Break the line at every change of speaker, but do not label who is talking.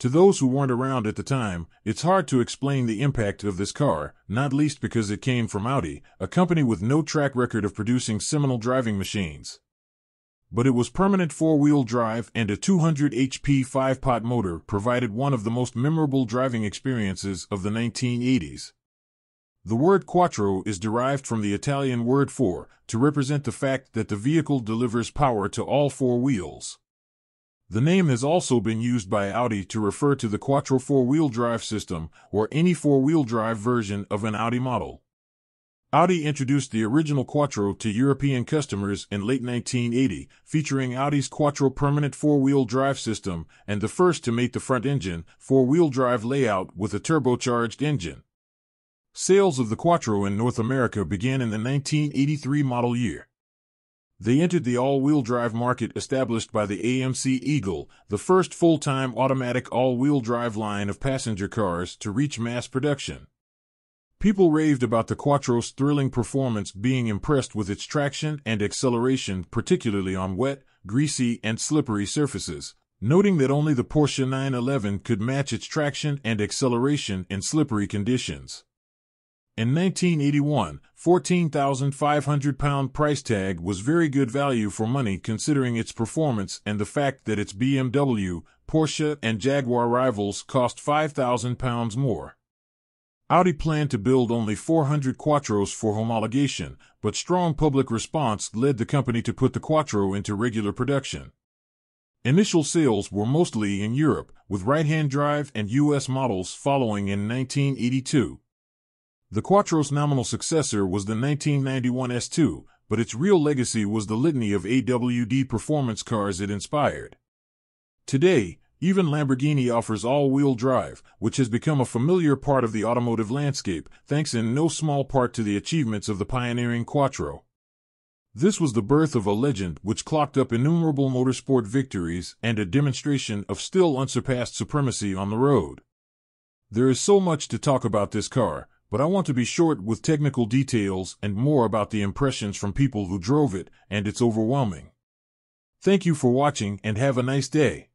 To those who weren't around at the time, it's hard to explain the impact of this car, not least because it came from Audi, a company with no track record of producing seminal driving machines. But it was permanent four-wheel drive and a 200 HP five-pot motor provided one of the most memorable driving experiences of the 1980s. The word quattro is derived from the Italian word for, to represent the fact that the vehicle delivers power to all four wheels. The name has also been used by Audi to refer to the Quattro four-wheel drive system or any four-wheel drive version of an Audi model. Audi introduced the original Quattro to European customers in late 1980, featuring Audi's Quattro permanent four-wheel drive system and the first to mate the front engine, four-wheel drive layout with a turbocharged engine. Sales of the Quattro in North America began in the 1983 model year. They entered the all-wheel drive market established by the AMC Eagle, the first full-time automatic all-wheel drive line of passenger cars to reach mass production. People raved about the Quattro's thrilling performance being impressed with its traction and acceleration, particularly on wet, greasy, and slippery surfaces, noting that only the Porsche 911 could match its traction and acceleration in slippery conditions. In 1981, 14,500 pound price tag was very good value for money considering its performance and the fact that its BMW, Porsche, and Jaguar rivals cost 5,000 pounds more. Audi planned to build only 400 Quattros for homologation, but strong public response led the company to put the Quattro into regular production. Initial sales were mostly in Europe, with right-hand drive and US models following in 1982. The Quattro's nominal successor was the 1991 S2, but its real legacy was the litany of AWD performance cars it inspired. Today, even Lamborghini offers all-wheel drive, which has become a familiar part of the automotive landscape, thanks in no small part to the achievements of the pioneering Quattro. This was the birth of a legend which clocked up innumerable motorsport victories and a demonstration of still unsurpassed supremacy on the road. There is so much to talk about this car, but I want to be short with technical details and more about the impressions from people who drove it, and it's overwhelming. Thank you for watching and have a nice day.